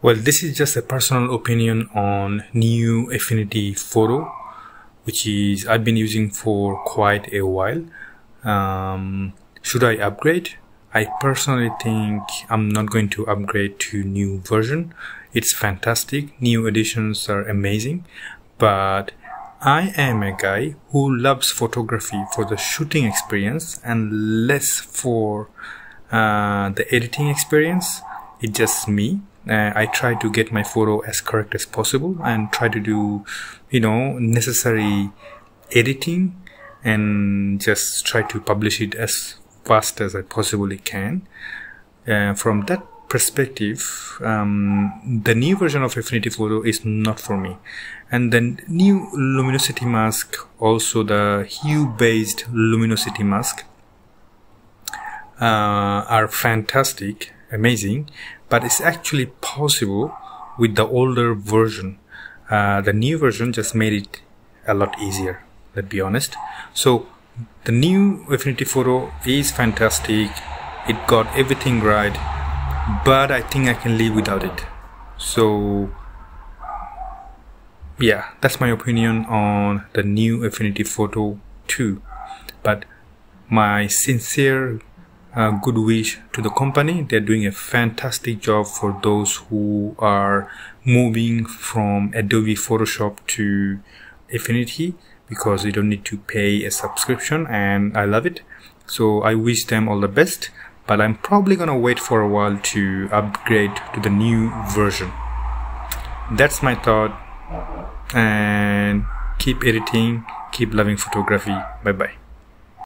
Well, this is just a personal opinion on new Affinity Photo, which is I've been using for quite a while. Um, should I upgrade? I personally think I'm not going to upgrade to new version. It's fantastic. New editions are amazing, but I am a guy who loves photography for the shooting experience and less for uh, the editing experience. It's just me uh, I try to get my photo as correct as possible and try to do, you know, necessary editing and just try to publish it as fast as I possibly can. Uh, from that perspective, um, the new version of Affinity Photo is not for me. And then new luminosity mask, also the hue based luminosity mask, uh, are fantastic, amazing but it's actually possible with the older version. Uh, the new version just made it a lot easier, let's be honest. So the new Affinity Photo is fantastic. It got everything right, but I think I can live without it. So yeah, that's my opinion on the new Affinity Photo 2. But my sincere uh, good wish to the company. They're doing a fantastic job for those who are moving from Adobe Photoshop to Affinity because you don't need to pay a subscription and I love it. So I wish them all the best, but I'm probably gonna wait for a while to upgrade to the new version. That's my thought and keep editing, keep loving photography. Bye bye.